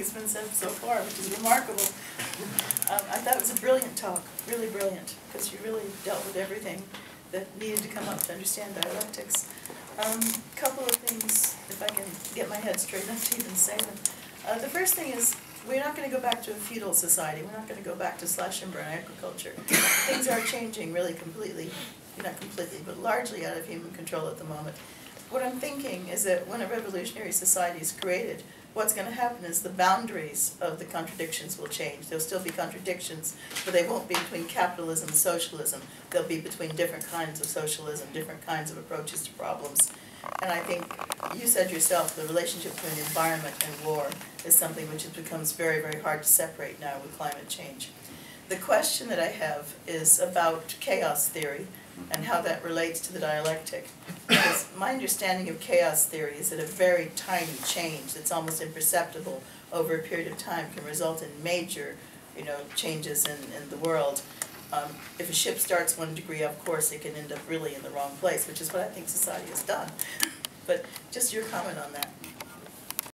has been said so far, which is remarkable. Um, I thought it was a brilliant talk, really brilliant, because you really dealt with everything that needed to come up to understand dialectics. Um, couple of things, if I can get my head straight enough to even say them. Uh, the first thing is, we're not gonna go back to a feudal society, we're not gonna go back to slash and burn agriculture. Things are changing really completely, not completely, but largely out of human control at the moment. What I'm thinking is that when a revolutionary society is created, what's gonna happen is the boundaries of the contradictions will change. There'll still be contradictions, but they won't be between capitalism and socialism. They'll be between different kinds of socialism, different kinds of approaches to problems. And I think, you said yourself, the relationship between the environment and war is something which becomes very, very hard to separate now with climate change. The question that I have is about chaos theory and how that relates to the dialectic. Because my understanding of chaos theory is that a very tiny change that's almost imperceptible over a period of time can result in major, you know, changes in, in the world. Um, if a ship starts one degree off course, it can end up really in the wrong place, which is what I think society has done. But just your comment on that.